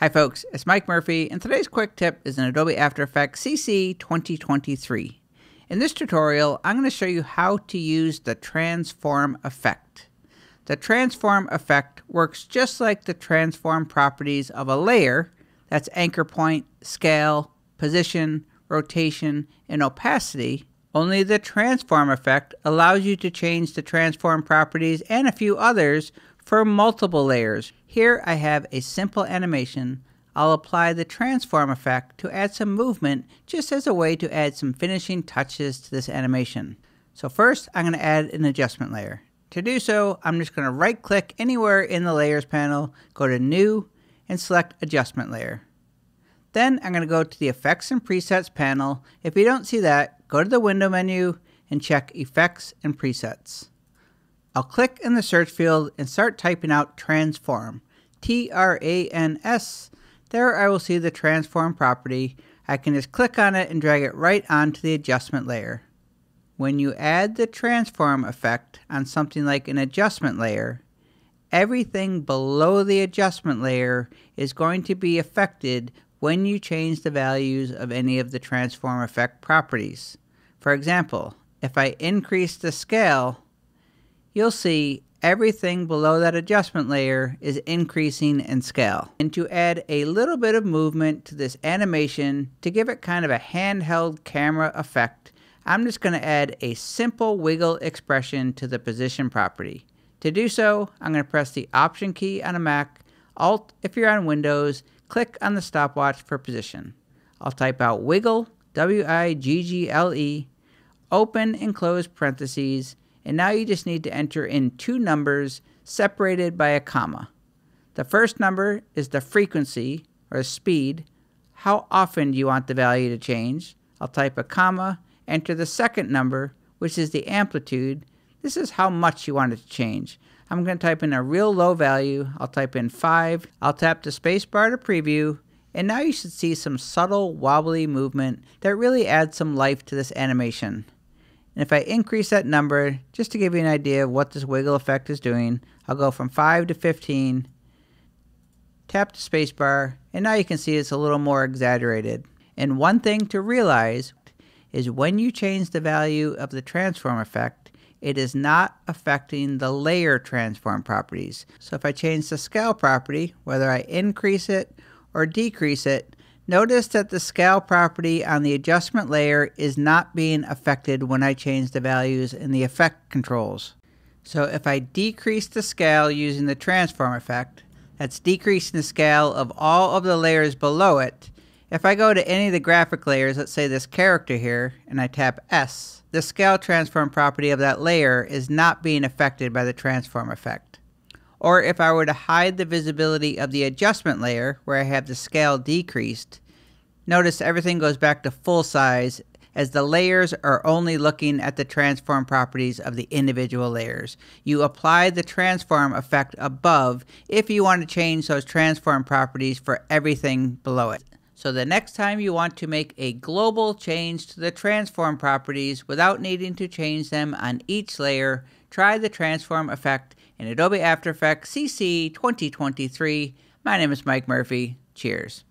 Hi folks, it's Mike Murphy, and today's quick tip is in Adobe After Effects CC 2023. In this tutorial, I'm going to show you how to use the transform effect. The transform effect works just like the transform properties of a layer, that's anchor point, scale, position, rotation, and opacity, only the transform effect allows you to change the transform properties and a few others for multiple layers. Here I have a simple animation. I'll apply the transform effect to add some movement just as a way to add some finishing touches to this animation. So first I'm going to add an adjustment layer. To do so, I'm just going to right click anywhere in the layers panel, go to new, and select adjustment layer. Then I'm going to go to the effects and presets panel. If you don't see that, go to the window menu and check effects and presets. I'll click in the search field and start typing out transform. T-R-A-N-S. There I will see the transform property. I can just click on it and drag it right onto the adjustment layer. When you add the transform effect on something like an adjustment layer, everything below the adjustment layer is going to be affected when you change the values of any of the transform effect properties. For example, if I increase the scale, you'll see everything below that adjustment layer is increasing in scale. And to add a little bit of movement to this animation to give it kind of a handheld camera effect, I'm just going to add a simple wiggle expression to the position property. To do so, I'm going to press the Option key on a Mac, Alt if you're on Windows, click on the stopwatch for position. I'll type out wiggle, W-I-G-G-L-E, open and close parentheses, and now you just need to enter in two numbers separated by a comma. The first number is the frequency, or speed. How often do you want the value to change? I'll type a comma, enter the second number, which is the amplitude. This is how much you want it to change. I'm going to type in a real low value. I'll type in 5. I'll tap the spacebar to preview. And now you should see some subtle wobbly movement that really adds some life to this animation. And if I increase that number, just to give you an idea of what this wiggle effect is doing, I'll go from 5 to 15, tap the spacebar, and now you can see it's a little more exaggerated. And one thing to realize is when you change the value of the transform effect, it is not affecting the layer transform properties. So if I change the scale property, whether I increase it or decrease it, Notice that the scale property on the adjustment layer is not being affected when I change the values in the effect controls. So if I decrease the scale using the transform effect, that's decreasing the scale of all of the layers below it. If I go to any of the graphic layers, let's say this character here, and I tap S, the scale transform property of that layer is not being affected by the transform effect. Or if I were to hide the visibility of the adjustment layer where I have the scale decreased, notice everything goes back to full size as the layers are only looking at the transform properties of the individual layers. You apply the transform effect above if you want to change those transform properties for everything below it. So the next time you want to make a global change to the transform properties without needing to change them on each layer, try the transform effect in Adobe After Effects CC 2023. My name is Mike Murphy. Cheers.